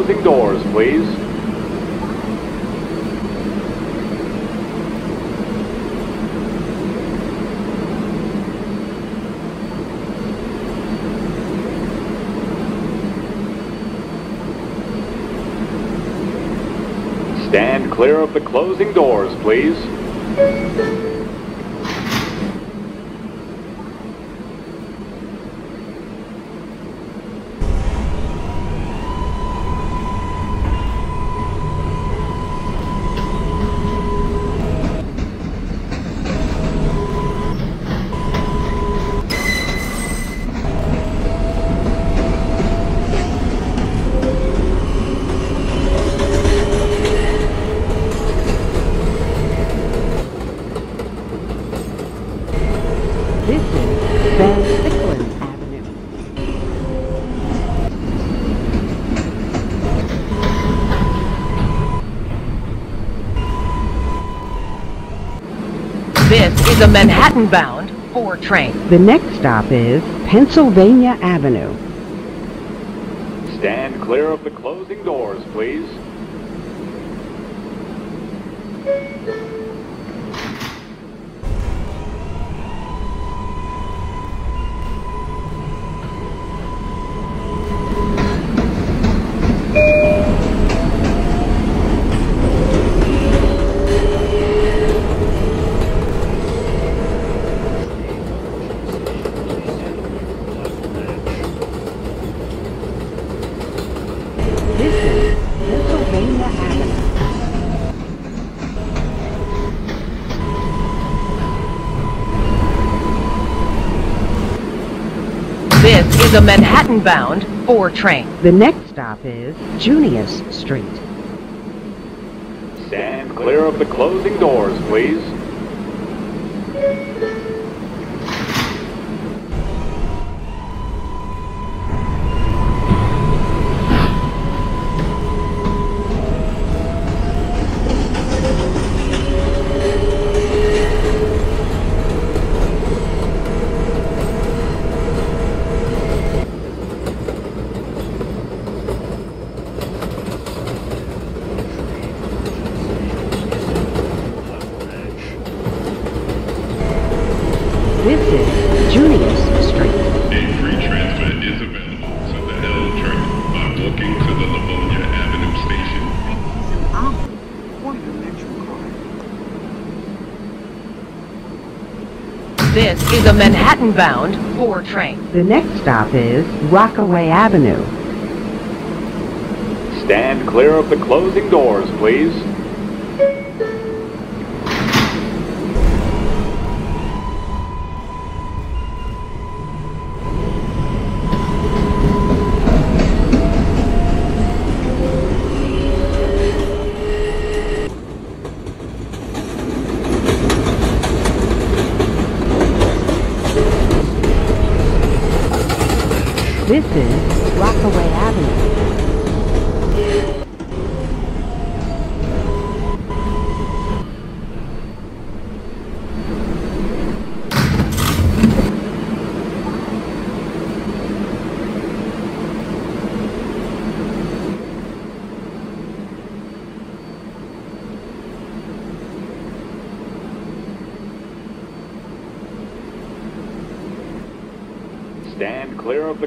closing doors, please. Stand clear of the closing doors, please. Is a Manhattan-bound 4 train. The next stop is Pennsylvania Avenue. Stand clear of the closing doors, please. This is a Manhattan-bound 4 train. The next stop is Junius Street. Stand clear of the closing doors, please. This is Junius Street. A free transfer is available to the L train by walking to the Livonia Avenue station. This is a Manhattan-bound 4 train. The next stop is Rockaway Avenue. Stand clear of the closing doors, please. This is Rockaway Avenue. Stand clear of the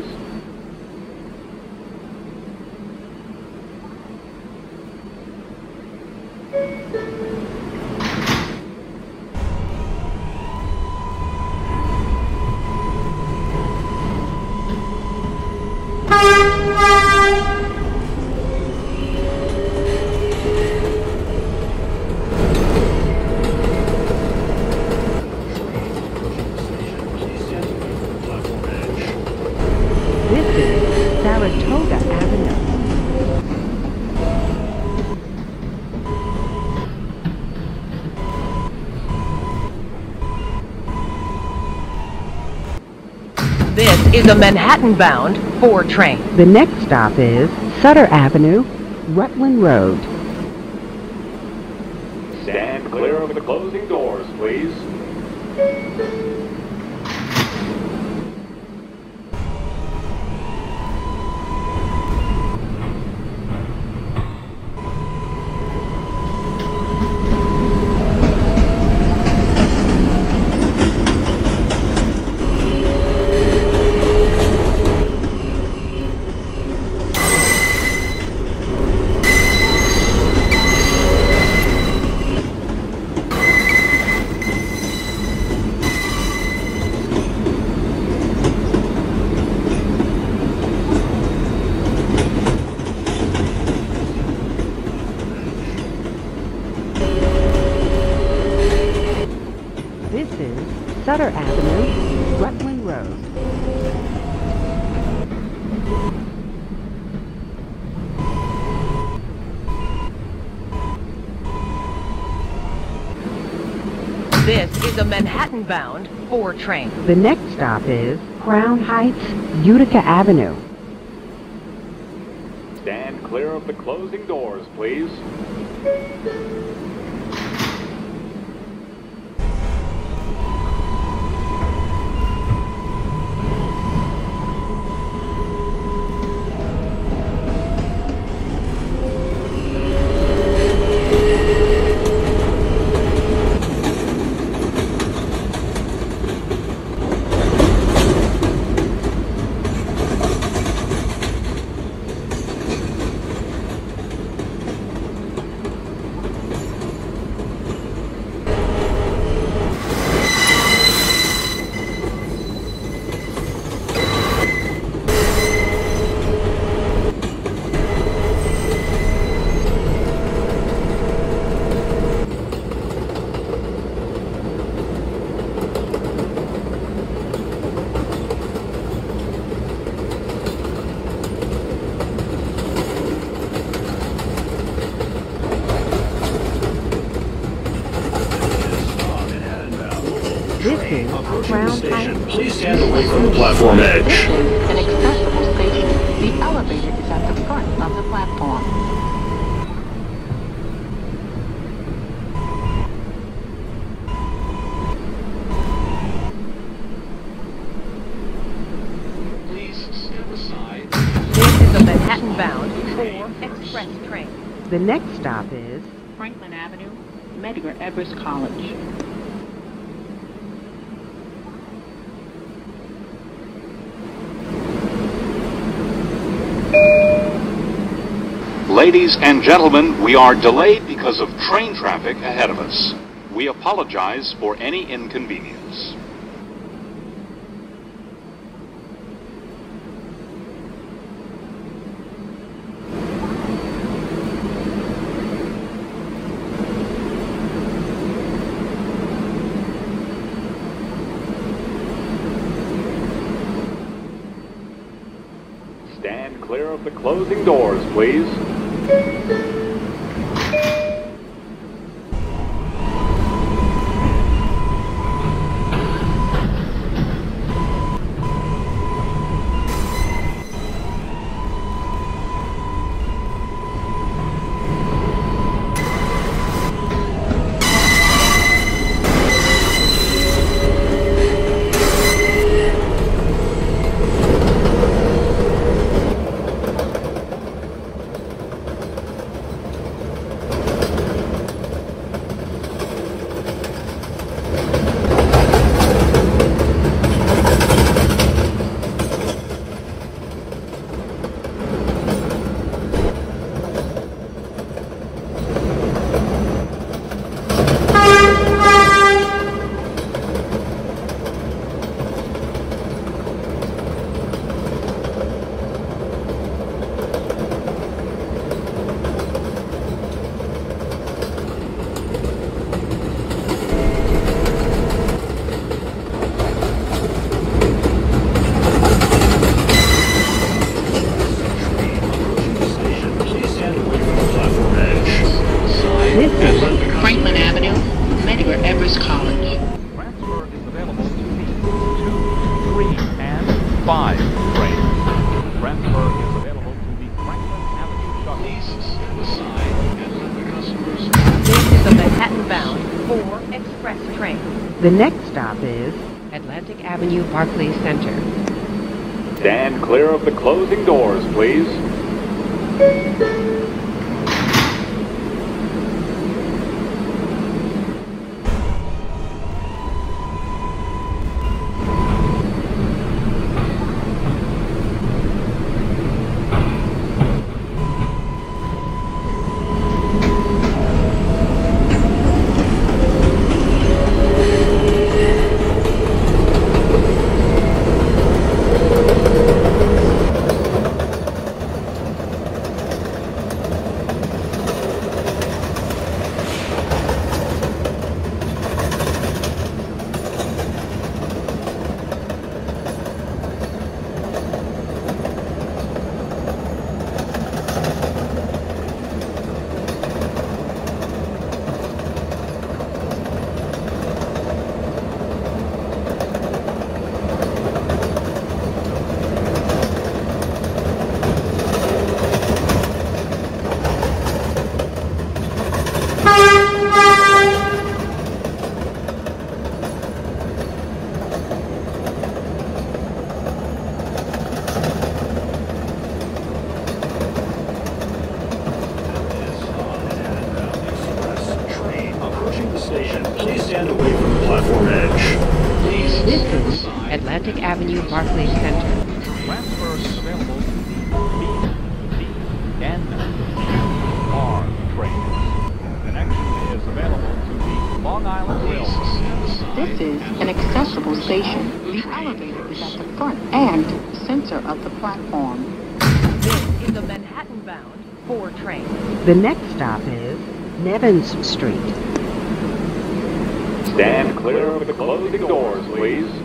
Saratoga Avenue. This is a Manhattan-bound 4 train. The next stop is Sutter Avenue, Rutland Road. Stand clear of the closing doors, please. This is Sutter Avenue, Rutland Road. This is a Manhattan-bound 4 train. The next stop is Crown Heights, Utica Avenue. Stand clear of the closing doors, please. This is Crown Heights. Please stand away from the platform edge. This is an accessible station. The elevator is at the front of the platform. Please step aside. This is a Manhattan-bound 4 express train. The next stop is Franklin Avenue, Medgar Evers College. Ladies and gentlemen, we are delayed because of train traffic ahead of us. We apologize for any inconvenience. Stand clear of the closing doors, please. 5 train. Transfer is available to the Franklin Avenue shuttle. This is a Manhattan-bound 4 express train. The next stop is Atlantic Avenue Barclays Center. Stand clear of the closing doors, please. Street. Stand clear of the closing doors, please.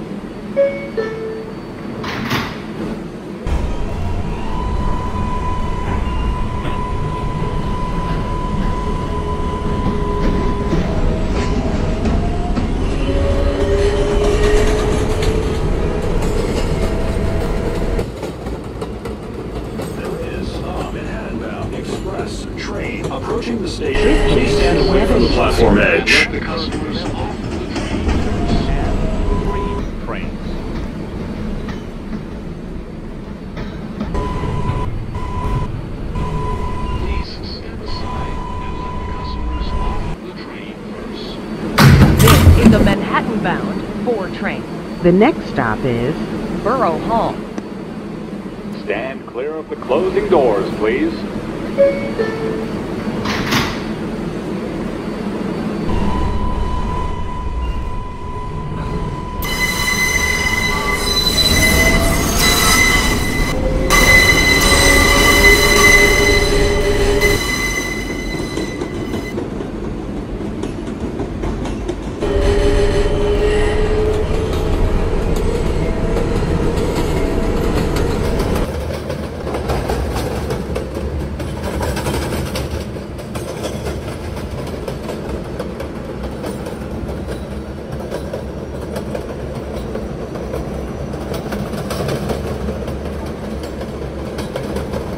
Approaching the station. Please stand away from the platform edge. And three trains. Please step aside the customers off the train. This is a Manhattan-bound 4 train. The next stop is Borough Hall. Stand clear of the closing doors, please.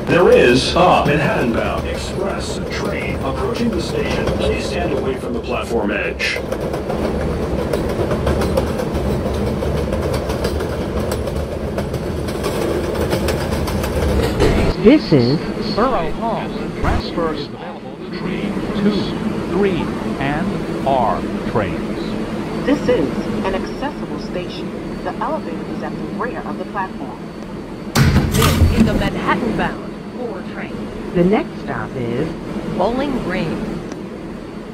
There is a Manhattan-bound express train approaching the station. Please stand away from the platform edge. This is Borough Hall. Transfers available to the two, three, and R trains. This is an accessible station. The elevator is at the rear of the platform. This is a Manhattan-bound 4 train. the next stop is Bowling Green.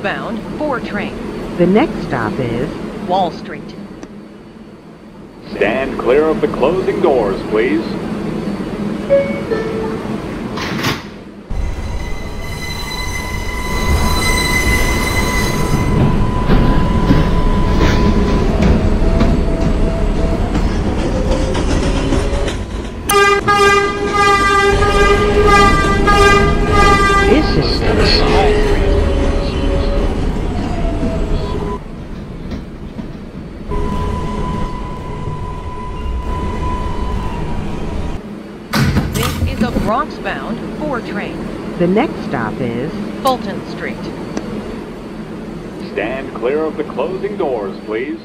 southbound 4 train. The next stop is Wall Street. Stand clear of the closing doors, please. The next stop is Fulton Street. Stand clear of the closing doors, please.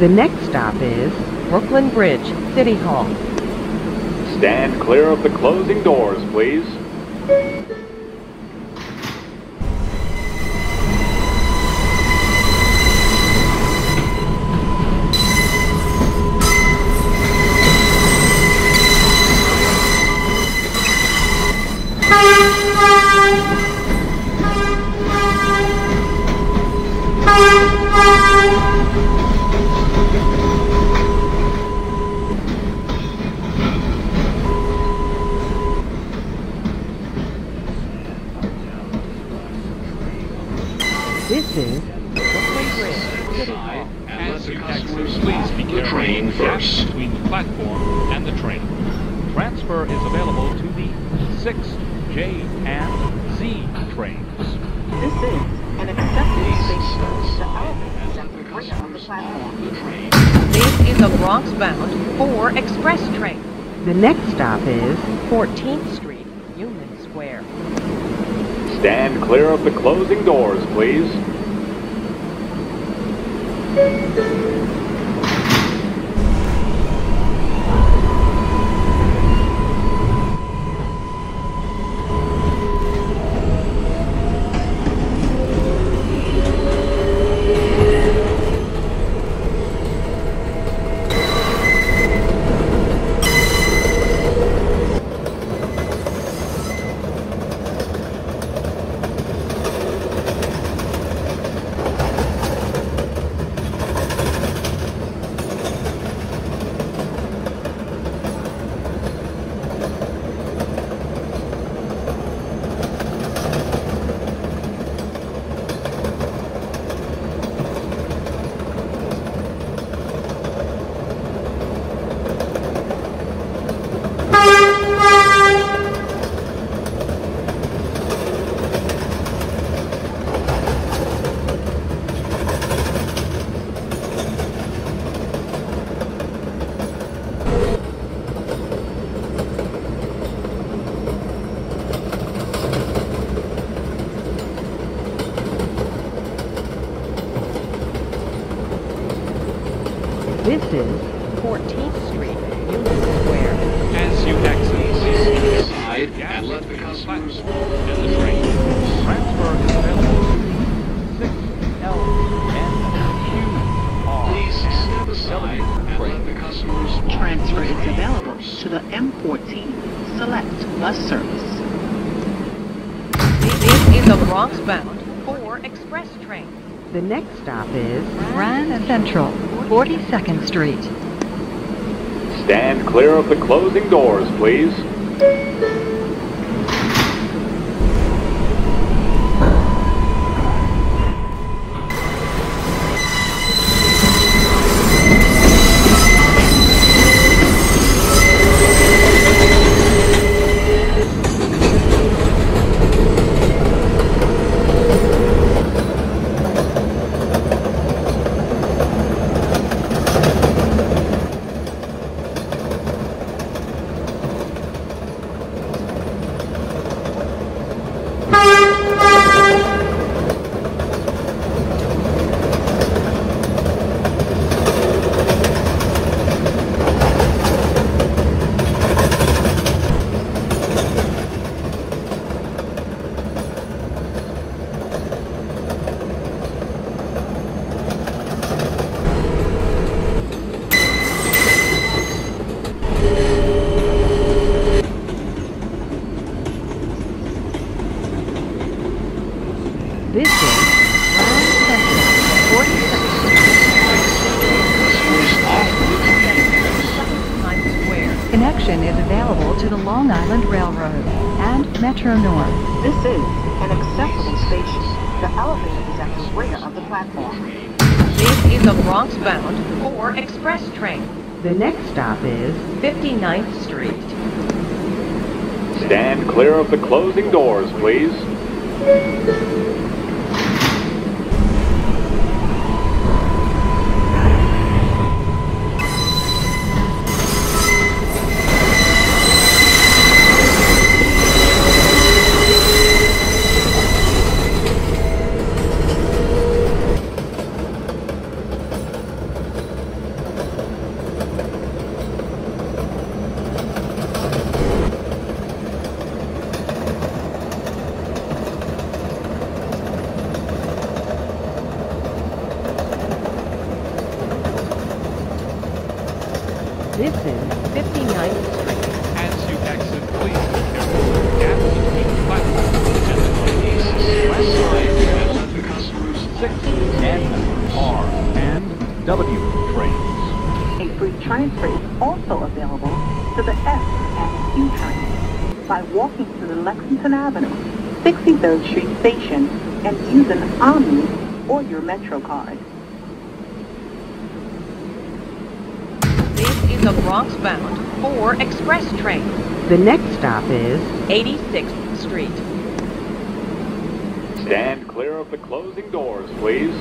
The next stop is Brooklyn Bridge City Hall. Stand clear of the closing doors, please. The next stop is 14th Street, Union Square. Stand clear of the closing doors, please. next stop is Grand Central, 42nd Street. Stand clear of the closing doors, please. Metro North. This is an accessible station. The elevator is at the rear of the platform. This is a Bronx bound or express train. The next stop is 59th Street. Stand clear of the closing doors, please. This is 59th Street. As you exit, please be careful. Gap between platforms and the trains. Six N, R, and W trains. A free transfer is also available to the F and Q trains by walking to the Lexington Avenue, 63rd Street station and using OMNY or your Metro card. This is a Bronx bound 4 express train. the next stop is 86th Street. Stand clear of the closing doors, please.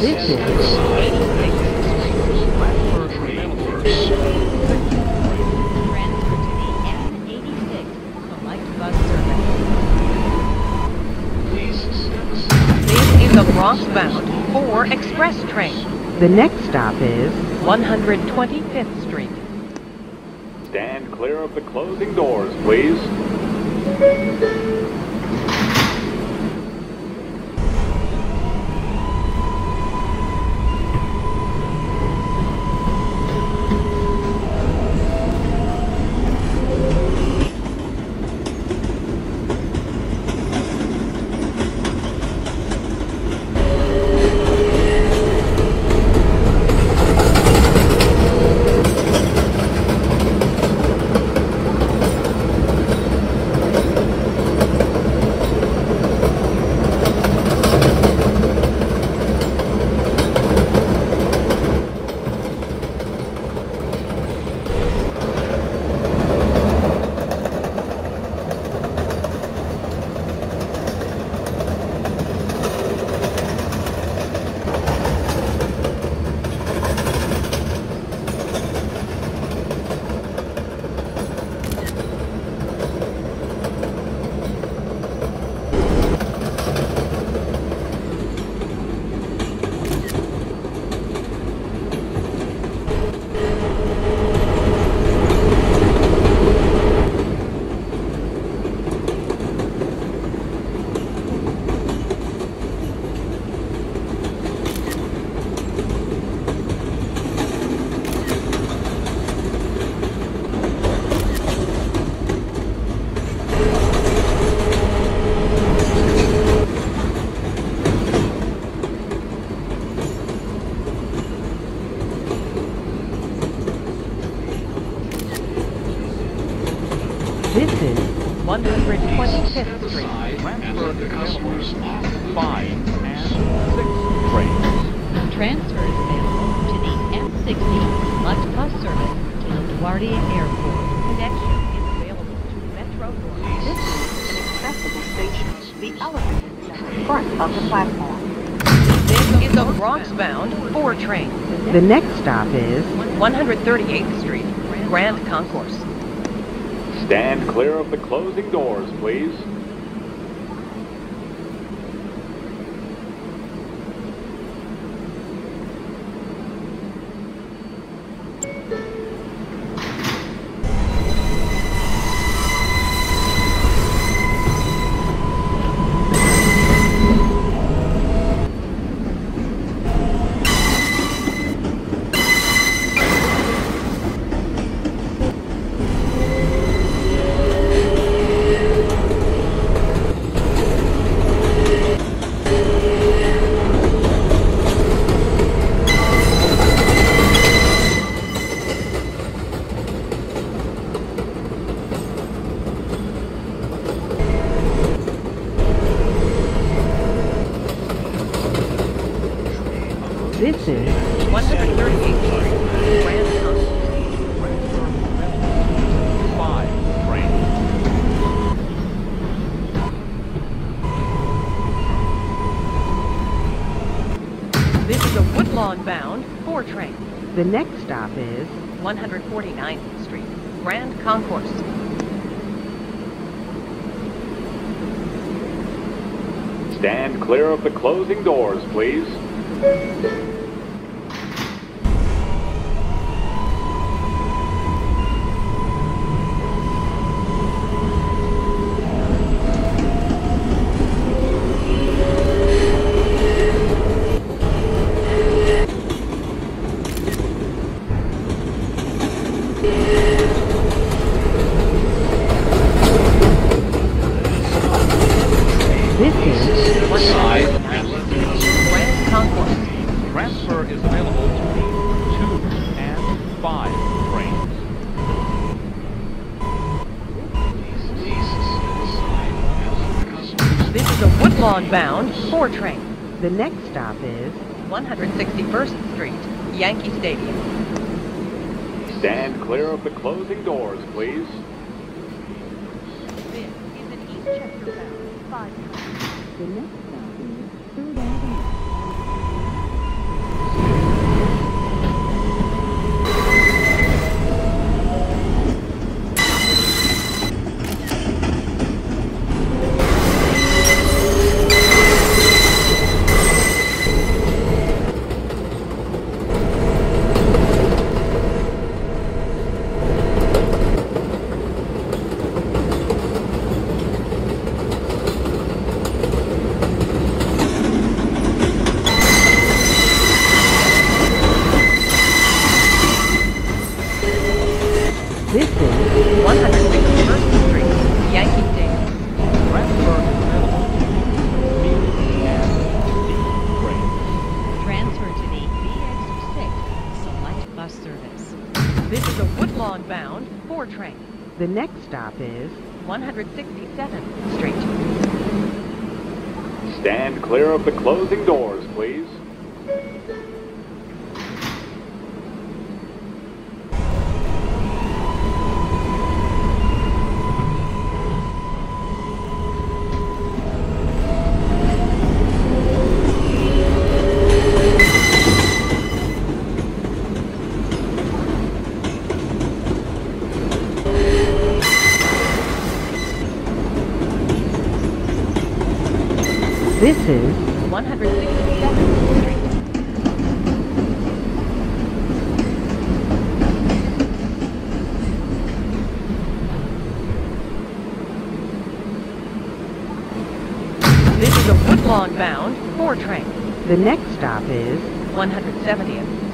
this is Transfer to the M86 Select Bus Service. This is a Bronx bound 4 express train. the next stop is 125th Street. Stand clear of the closing doors, please. The next stop is 138th Street, Grand Concourse. Stand clear of the closing doors, please. next stop is 167th Street. Stand clear of the closing doors, please.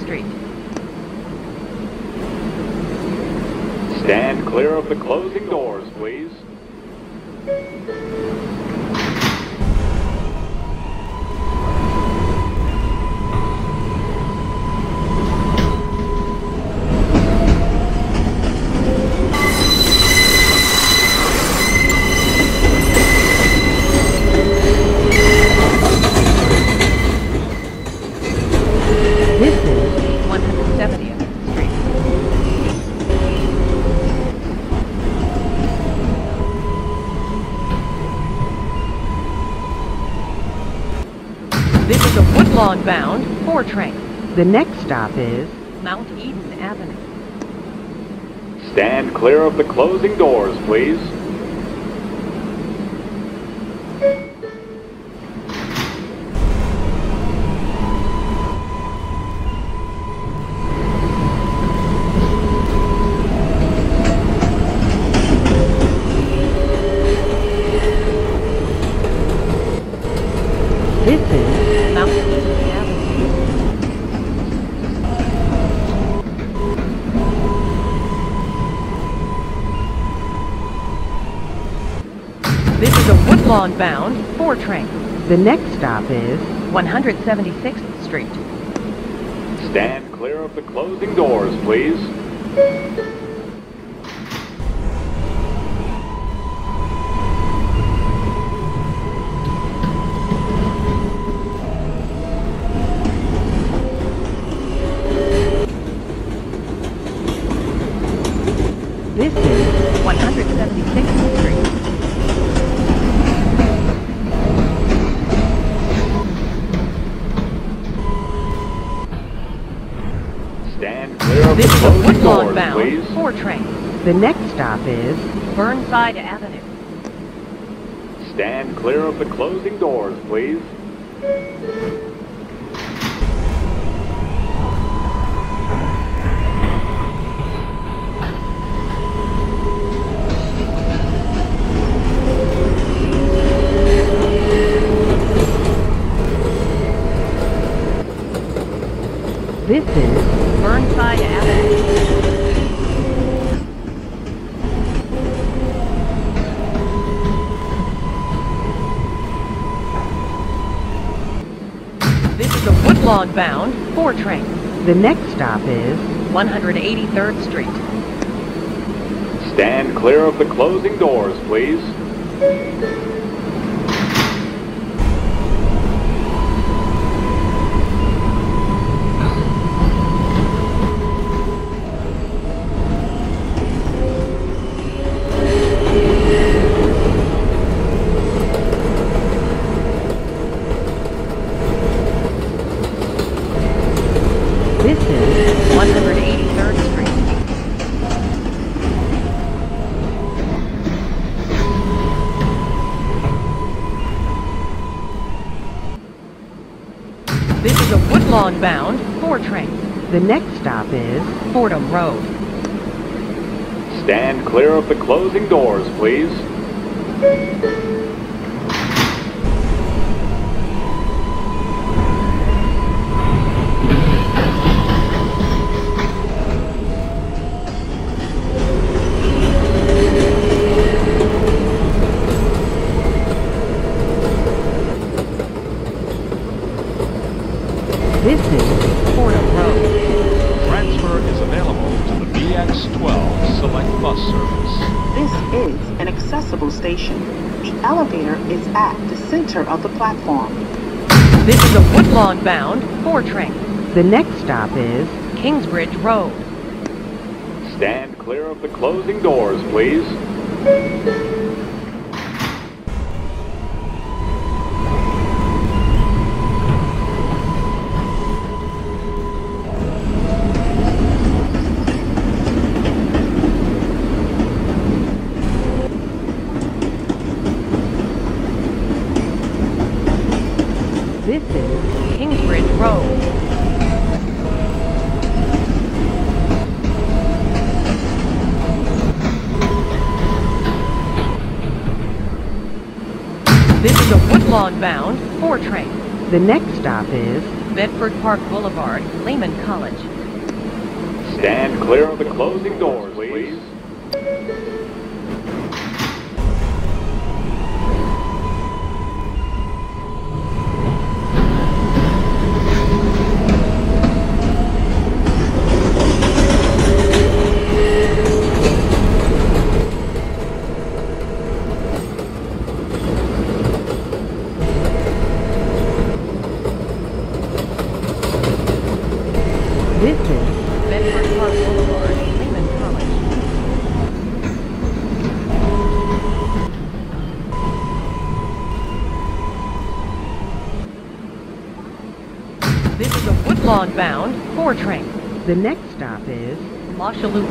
Street. Stand clear of the closing doors, please. Bound, 4 train. The next stop is Mount Eden Avenue. Stand clear of the closing doors, please. This is a Woodlawn bound, 4 train. the next stop is 176th Street. Stand clear of the closing doors, please. this is 176th Street. Stand clear of the This is a closing Woodlawn doors, bound, please. 4 train. The next stop is Burnside Avenue. Stand clear of the closing doors, please. this is Burnside Avenue. This is bound, 4 train. the next stop is 183rd Street. Stand clear of the closing doors, please. this is 183rd Street. This is a Woodlawn bound, 4 train. the next stop is Fordham Road. Stand clear of the closing doors, please. this is Fordham Road. Transfer is available to the BX12 Select Bus Service. This is an accessible station. The elevator is at the center of the platform. This is a Woodlawn bound, 4 train. the next stop is Kingsbridge Road. Stand clear of the closing doors, please. this is Kingsbridge Road. This is a Woodlawn bound, 4 train. the next stop is Bedford Park Boulevard, Lehman College. Stand clear of the closing doors, please. this is Bedford Park Boulevard, Lehman College. This is a Woodlawn-bound 4 train. The next stop is Mosholu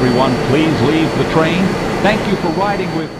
Everyone, please leave the train. Thank you for riding with